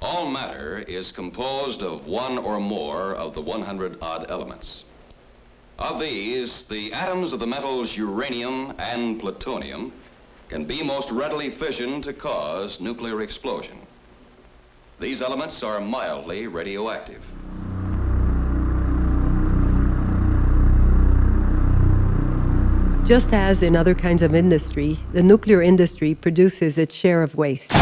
All matter is composed of one or more of the 100 odd elements. Of these, the atoms of the metals uranium and plutonium can be most readily fissioned to cause nuclear explosion. These elements are mildly radioactive. Just as in other kinds of industry, the nuclear industry produces its share of waste.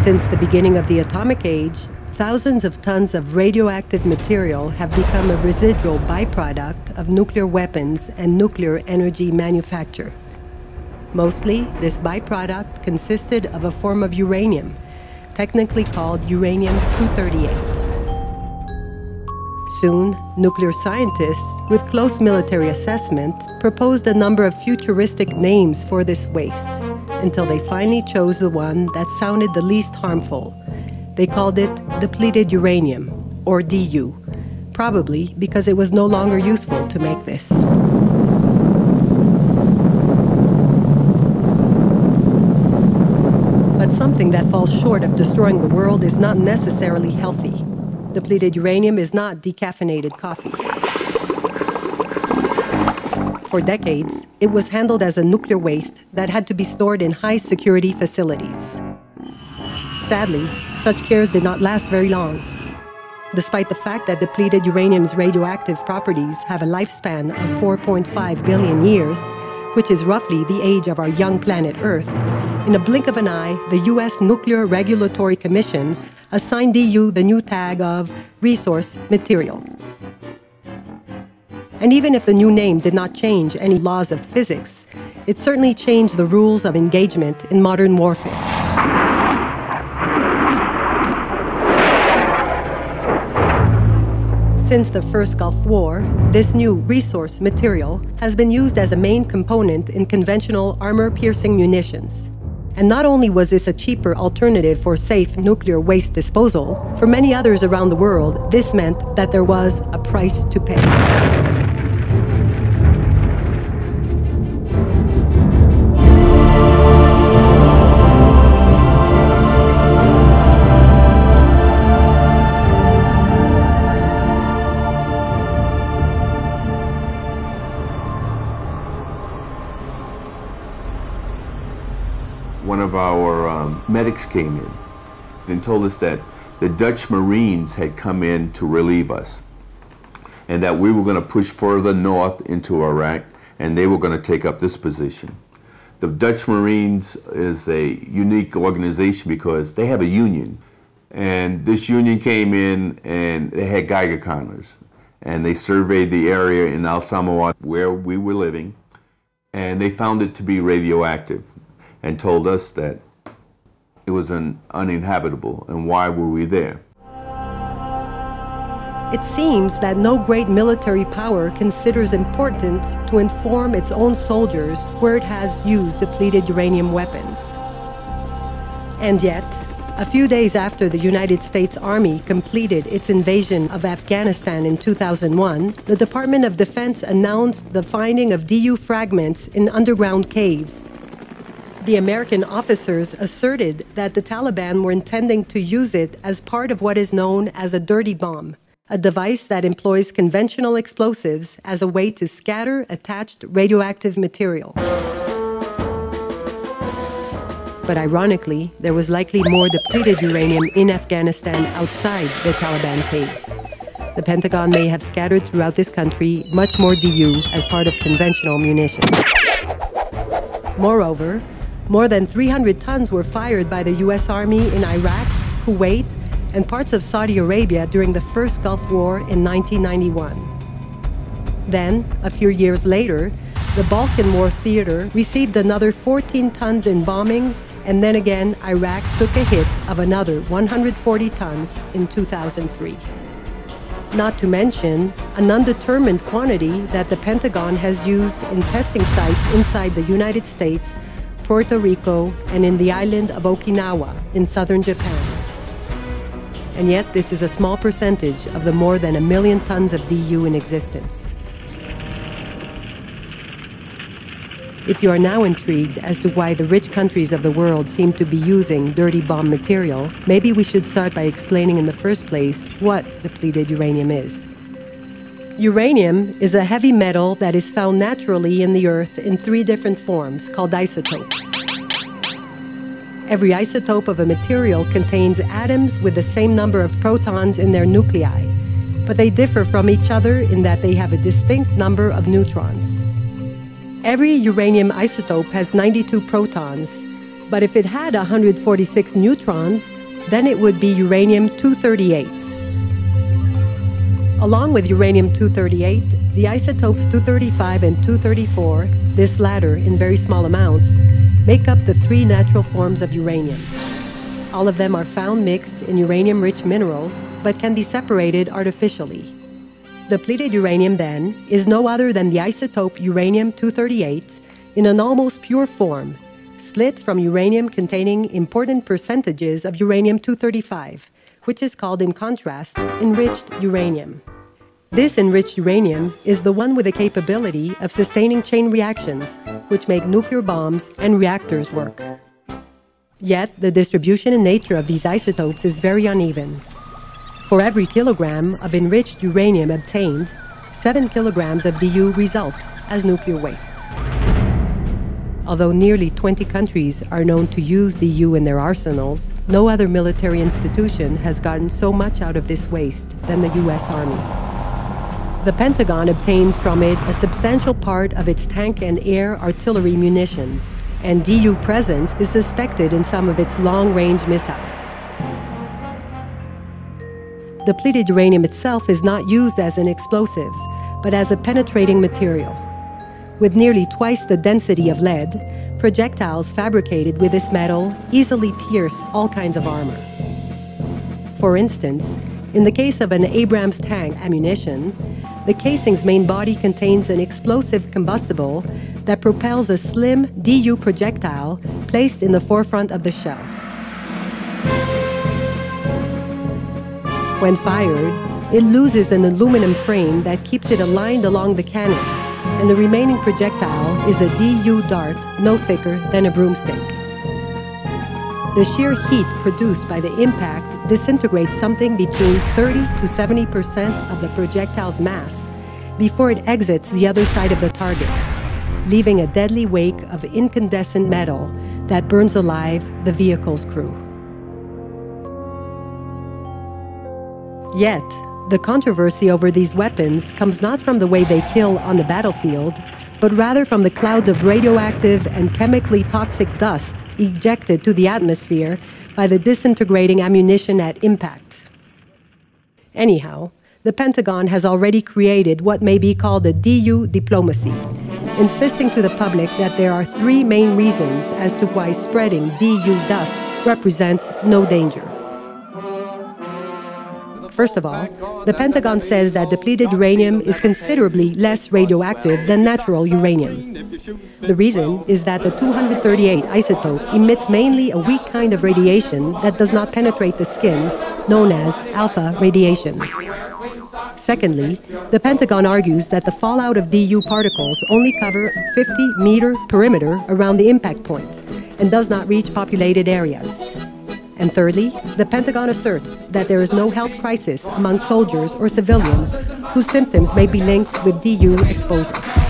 Since the beginning of the atomic age, thousands of tons of radioactive material have become a residual byproduct of nuclear weapons and nuclear energy manufacture. Mostly, this byproduct consisted of a form of uranium, technically called uranium-238. Soon, nuclear scientists, with close military assessment, proposed a number of futuristic names for this waste, until they finally chose the one that sounded the least harmful. They called it depleted uranium, or DU, probably because it was no longer useful to make this. But something that falls short of destroying the world is not necessarily healthy. Depleted uranium is not decaffeinated coffee. For decades, it was handled as a nuclear waste that had to be stored in high security facilities. Sadly, such cares did not last very long. Despite the fact that depleted uranium's radioactive properties have a lifespan of 4.5 billion years, which is roughly the age of our young planet Earth, in a blink of an eye, the U.S. Nuclear Regulatory Commission assigned DU the new tag of resource material. And even if the new name did not change any laws of physics, it certainly changed the rules of engagement in modern warfare. Since the first Gulf War, this new resource material has been used as a main component in conventional armor piercing munitions. And not only was this a cheaper alternative for safe nuclear waste disposal, for many others around the world, this meant that there was a price to pay. Medics came in and told us that the Dutch Marines had come in to relieve us and that we were going to push further north into Iraq and they were going to take up this position. The Dutch Marines is a unique organization because they have a union. And this union came in and they had Geiger counters. And they surveyed the area in Al Samawat where we were living. And they found it to be radioactive and told us that it was un uninhabitable and why were we there. It seems that no great military power considers important to inform its own soldiers where it has used depleted uranium weapons. And yet, a few days after the United States Army completed its invasion of Afghanistan in 2001, the Department of Defense announced the finding of DU fragments in underground caves the American officers asserted that the Taliban were intending to use it as part of what is known as a dirty bomb, a device that employs conventional explosives as a way to scatter attached radioactive material. But ironically, there was likely more depleted uranium in Afghanistan outside the Taliban caves. The Pentagon may have scattered throughout this country much more DU as part of conventional munitions. Moreover, more than 300 tons were fired by the U.S. Army in Iraq, Kuwait, and parts of Saudi Arabia during the first Gulf War in 1991. Then, a few years later, the Balkan War theater received another 14 tons in bombings, and then again, Iraq took a hit of another 140 tons in 2003. Not to mention an undetermined quantity that the Pentagon has used in testing sites inside the United States Puerto Rico, and in the island of Okinawa in southern Japan. And yet, this is a small percentage of the more than a million tons of DU in existence. If you are now intrigued as to why the rich countries of the world seem to be using dirty bomb material, maybe we should start by explaining in the first place what depleted uranium is. Uranium is a heavy metal that is found naturally in the Earth in three different forms called isotopes. Every isotope of a material contains atoms with the same number of protons in their nuclei, but they differ from each other in that they have a distinct number of neutrons. Every uranium isotope has 92 protons, but if it had 146 neutrons, then it would be uranium 238. Along with uranium-238, the isotopes 235 and 234, this latter in very small amounts, make up the three natural forms of uranium. All of them are found mixed in uranium-rich minerals, but can be separated artificially. Depleted uranium, then, is no other than the isotope uranium-238 in an almost pure form, split from uranium containing important percentages of uranium-235, which is called in contrast enriched uranium. This enriched uranium is the one with the capability of sustaining chain reactions, which make nuclear bombs and reactors work. Yet, the distribution and nature of these isotopes is very uneven. For every kilogram of enriched uranium obtained, 7 kilograms of DU result as nuclear waste. Although nearly 20 countries are known to use DU in their arsenals, no other military institution has gotten so much out of this waste than the US Army. The Pentagon obtains from it a substantial part of its tank and air artillery munitions, and DU presence is suspected in some of its long range missiles. Depleted uranium itself is not used as an explosive, but as a penetrating material. With nearly twice the density of lead, projectiles fabricated with this metal easily pierce all kinds of armor. For instance, in the case of an Abrams tank ammunition, the casing's main body contains an explosive combustible that propels a slim DU projectile placed in the forefront of the shell. When fired, it loses an aluminum frame that keeps it aligned along the cannon, and the remaining projectile is a DU dart no thicker than a broomstick. The sheer heat produced by the impact disintegrates something between 30 to 70 percent of the projectile's mass before it exits the other side of the target, leaving a deadly wake of incandescent metal that burns alive the vehicle's crew. Yet, the controversy over these weapons comes not from the way they kill on the battlefield, but rather from the clouds of radioactive and chemically toxic dust ejected to the atmosphere by the disintegrating ammunition at impact. Anyhow, the Pentagon has already created what may be called a DU diplomacy, insisting to the public that there are three main reasons as to why spreading DU dust represents no danger. First of all, the Pentagon says that depleted uranium is considerably less radioactive than natural uranium. The reason is that the 238 isotope emits mainly a weak kind of radiation that does not penetrate the skin, known as alpha radiation. Secondly, the Pentagon argues that the fallout of DU particles only cover a 50 meter perimeter around the impact point and does not reach populated areas. And thirdly, the Pentagon asserts that there is no health crisis among soldiers or civilians whose symptoms may be linked with DU exposure.